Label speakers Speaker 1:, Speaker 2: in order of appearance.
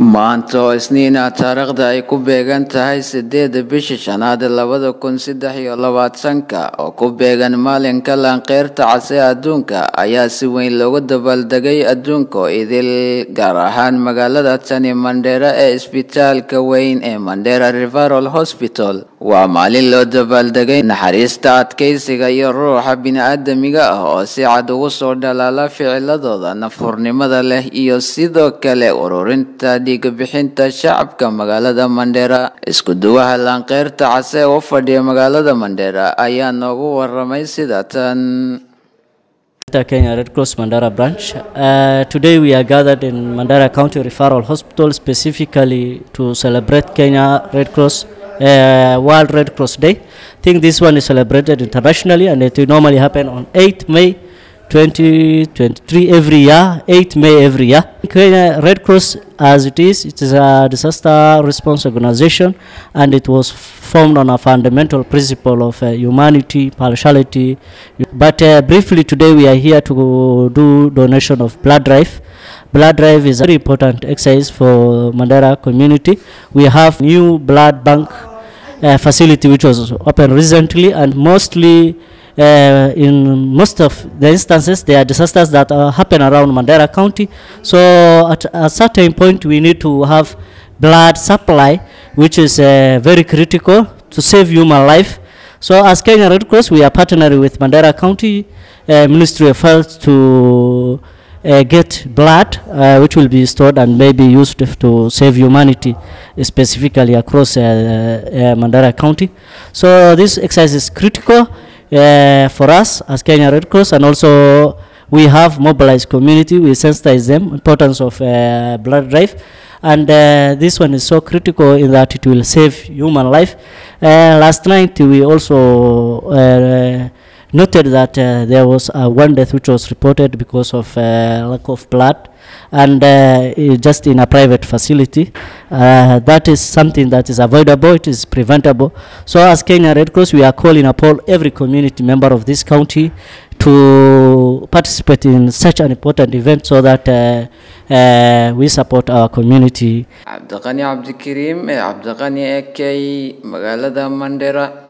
Speaker 1: maanta oo isniina taariikhda ay ku beegan tahay sideeda bisha shanaad labada kun saddex iyo labaatanka oo ku beegan maalinka laanqeyrta case adduunka ayaa si weyn loogu dabaaldegay adduunka oo idil gaar ahaan magaalada tani mandheera ee isbitaalka weyn ee mandheera referal hospital. Waa maalin loo dabaaldegay naxariista adkeysiga iyo ruuxa bini-aadamiga ah oo si cad ugu soo dhalaala ficiladooda nafhurnimada leh iyo sidoo kale ururinta dhiigbixinta shacabka magaalada mandheera isku duwaha laanqeyrta case u fadhiya magaalada mandheera ayaa noogu waramay sida tan
Speaker 2: Kenya Red Cross Mandara branch. Uh, today we are gathered in Mandara County Referral Hospital specifically to celebrate Kenya Red Cross uh, World Red Cross Day. I think this one is celebrated internationally and it will normally happen on 8 May 2023 every year, 8 May every year. Kenya Red Cross as it is, it is a disaster response organization and it was formed on a fundamental principle of uh, humanity, partiality. But uh, briefly today we are here to do donation of blood drive. Blood drive is a very important exercise for Mandera community. We have new blood bank uh, facility which was opened recently and mostly uh, in most of the instances there are disasters that uh, happen around Mandera County. So at a certain point we need to have blood supply which is uh, very critical to save human life. So as Kenya Red Cross we are partnering with Mandera County uh, Ministry of Health to uh, get blood uh, which will be stored and maybe used to save humanity specifically across Mandera County. So this exercise is critical uh, for us as Kenya Red Cross and also we have mobilized community, we sensitize them importance of uh, blood drive and uh, this one is so critical in that it will save human life. Uh, last night we also uh, noted that uh, there was uh, one death which was reported because of uh, lack of blood and uh, just in a private facility. Uh, that is something that is avoidable, it is preventable. So as Kenya Red Cross, we are calling upon every community member of this county to participate in such an important event so that uh, we support our community
Speaker 1: cabdiqani cabdikariim ee cabdiqani ekey magaalada mandheera